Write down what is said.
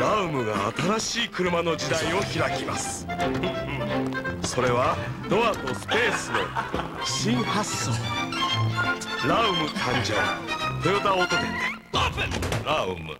ラウムが新しい車の時代を開きます。それはドアとスペースの新発想。ラウム誕生。トヨタオート店で。ラウム。